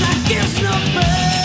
Like it's not.